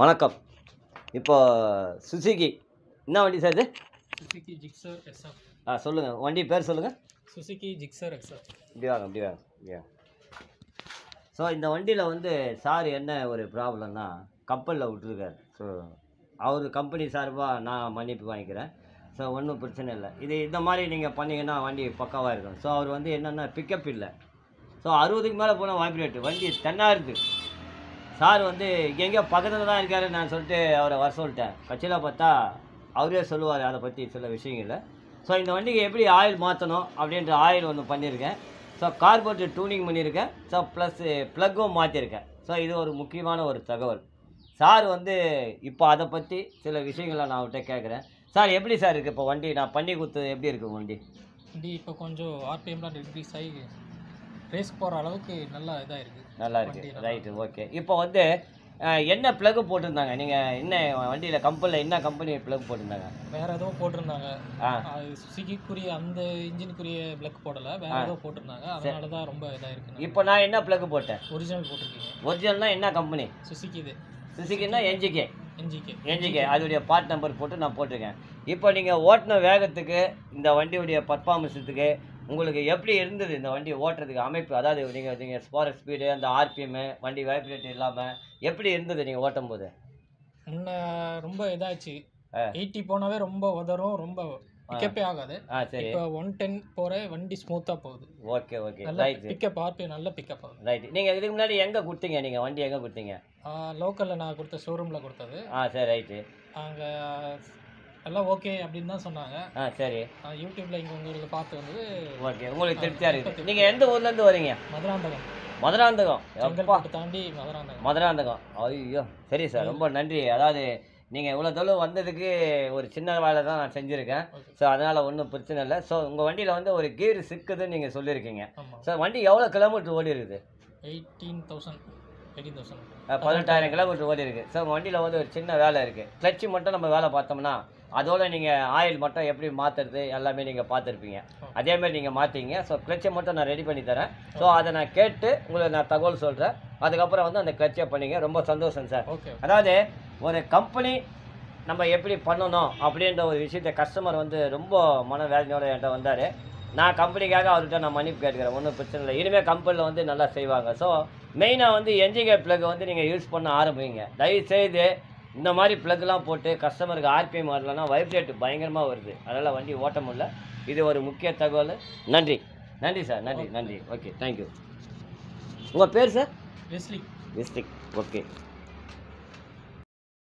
வணக்கம். இப்போ சுசுகி என்ன வண்டி சார் இது? சுசுகி ஜிக்ஸர் எஸ்எஃப் ஆ சொல்லுங்கள் வண்டி பேர் சொல்லுங்கள் சுசுகி ஜிக்ஸர் எக்ஸர் இப்படி வாங்க இப்படி வாங்க இப்படி வாங்க ஸோ இந்த வண்டியில் வந்து சார் என்ன ஒரு ப்ராப்ளம்னா கப்பலில் விட்டுருக்காரு. ஸோ அவர் கம்பெனி சார்பாக நான் மன்னிப்பு வாங்கிக்கிறேன். ஸோ ஒன்றும் பிரச்சனை இல்லை. இது இந்த மாதிரி நீங்கள் பண்ணீங்கன்னா வண்டி பக்காவாக இருக்கும். ஸோ அவர் வந்து என்னென்னா பிக்கப் இல்லை. ஸோ அறுபதுக்கு மேலே போனால் வைப்ரேட்டு வண்டி தென்னாக இருக்குது சார் வந்து எங்கேயோ பக்கத்தில் தான் இருக்காரு நான் சொல்லிட்டு அவரை வர சொல்லிட்டேன். கட்சியில் பார்த்தா அவரே சொல்லுவார் அதை பற்றி சில விஷயங்கள ஸோ இந்த வண்டிக்கு எப்படி ஆயில் மாற்றணும் அப்படின்ற ஆயில் ஒன்று பண்ணியிருக்கேன். ஸோ கார்போரேட் டூனிங் பண்ணியிருக்கேன். ஸோ ப்ளஸ் ப்ளக்கும் மாற்றிருக்கேன் ஸோ இது ஒரு முக்கியமான ஒரு தகவல். சார் வந்து இப்போ அதை பற்றி சில விஷயங்களை நான் அவர்கிட்ட கேட்குறேன். சார் எப்படி சார் இருக்குது இப்போ வண்டி? நான் பண்ணி கொடுத்தது எப்படி இருக்குது வண்டி? வண்டி இப்போ கொஞ்சம் ஆர்பிஎம்லாம் டிக்ரீஸ் ஆகி ரேஸ் போகிற அளவுக்கு நல்லா இதாக இருக்குது நல்லா இருக்குது ரைட்டு ஓகே இப்போ வந்து என்ன ப்ளக்கு போட்டிருந்தாங்க? நீங்கள் என்ன வண்டியில் கம்பெனியில் என்ன கம்பெனி ப்ளக் போட்டிருந்தாங்க? வேற எதுவும் போட்டிருந்தாங்க. சுசுகிக்குரிய அந்த இன்ஜினுக்குரிய பிளக் போடலை. வேற ஏதோ போட்டிருந்தாங்க. அதனால தான் ரொம்ப இதாக இருக்கு இப்போ நான் என்ன ப்ளக் போட்டேன்? ஒரிஜினல் போட்டிருக்கீங்க. ஒரிஜினல்னா என்ன கம்பெனி சுசுகி இது சுசுக்கின்னா என்ஜிகே என்ஜிகே என்ஜிகே அதோடைய பார்ட் நம்பர் போட்டு நான் போட்டிருக்கேன். இப்போ நீங்கள் ஓட்டின வேகத்துக்கு இந்த வண்டியுடைய பர்ஃபார்மன்ஸுக்கு உங்களுக்கு எப்படி இருந்தது இந்த வண்டி ஓட்டுறதுக்கு அமைப்பு? அதாவது நீங்கள் நீங்கள் ஸ்பார் ஸ்பீடு அந்த ஆர்பிஎம்மு வண்டி வைப்ரேட் இல்லாமல் எப்படி இருந்தது நீங்கள் ஓட்டும் போது ரொம்ப இதாச்சு. எயிட்டி போனாவே ரொம்ப உதறும் ரொம்ப பிக்கப்பே ஆகாது. ஆ சரி. இப்போ ஒன் டென் போகிற வண்டி ஸ்மூத்தாக போகுது. ஓகே ஓகே நல்ல ரைட் பிக்கப் ஆர்பிஎம் நல்ல பிக்கப் ஆகுது. ரைட் நீங்கள் இதுக்கு முன்னாடி எங்கே கொடுத்தீங்க? நீங்கள் வண்டி எங்கே கொடுத்தீங்க? லோக்கலில் நான் கொடுத்த ஷோரூமில் கொடுத்தது. ஆ சரி ரைட்டு அங்கே எல்லாம் ஓகே அப்படின்னு தான் சொன்னாங்க. ஆ சரி. யூடியூப்பில் இங்கே உங்களுக்கு பார்த்து வந்தது. ஓகே உங்களுக்கு திருப்தியாக இருக்குது. நீங்கள் எந்த ஊர்லேருந்து வரீங்க? மதுராந்தகம். மதுராந்தகம். தாண்டி மதுராந்தகம். மதுராந்தகம். ஐயோ சரி சார் ரொம்ப நன்றி. அதாவது நீங்கள் இவ்வளோ தொழில் வந்ததுக்கு ஒரு சின்ன வேலை தான் நான் செஞ்சுருக்கேன். ஸோ அதனால் ஒன்றும் பிரச்சனை இல்லை. ஸோ உங்கள் வண்டியில் வந்து ஒரு கீர் சிக்குதுன்னு நீங்கள் சொல்லியிருக்கீங்க. ஸோ வண்டி எவ்வளோ கிலோமீட்டர் ஓடி இருக்குது எயிட்டீன் தௌசண்ட் பதினெட்டாயிரம் கிலோமீட்டர் ஓடி இருக்குது ஸோ உங்கள் வண்டியில் வந்து ஒரு சின்ன வேலை இருக்குது கிளச்சு மட்டும் நம்ம வேலை பார்த்தோம்னா அதோட நீங்கள் ஆயில் மட்டும் எப்படி மாற்றுறது எல்லாமே நீங்கள் பார்த்துருப்பீங்க. அதே மாதிரி நீங்கள் மாற்றிங்க ஸோ கிளச்சை மட்டும் நான் ரெடி பண்ணி தரேன். ஸோ அதை நான் கேட்டு உங்களுக்கு நான் தகவல் சொல்கிறேன் அதுக்கப்புறம் வந்து அந்த கிளச்சை பண்ணிங்க. ரொம்ப சந்தோஷம் சார். அதாவது ஒரு கம்பெனி நம்ம எப்படி பண்ணணும் அப்படின்ற ஒரு விஷயத்தை கஸ்டமர் வந்து ரொம்ப மன வேதனையோட என்கிட்ட வந்தார். நான் கம்பெனிக்காக அவர்கிட்ட நான் மன்னிப்பு கேட்குறேன் ஒன்றும் பிரச்சனை இல்லை. இனிமேல் கம்பெனியில் வந்து நல்லா செய்வாங்க. ஸோ மெயினாக வந்து என்ஜிகே ப்ளக் வந்து நீங்கள் யூஸ் பண்ண ஆரம்பிங்க. தயவு செய்து இந்த மாதிரி ப்ளக்லாம் போட்டு கஸ்டமருக்கு ஆர்பிஎம் வரலன்னா வைப்ரேட் பயங்கரமாக வருது. அதனால் வண்டி ஓட்ட முடியல. இது ஒரு முக்கிய தகவல். நன்றி. நன்றி சார் நன்றி. நன்றி. ஓகே தேங்க்யூ உங்கள் பேர் சார் வெஸ்லி டிஸ்ட்ரிக் ஓகே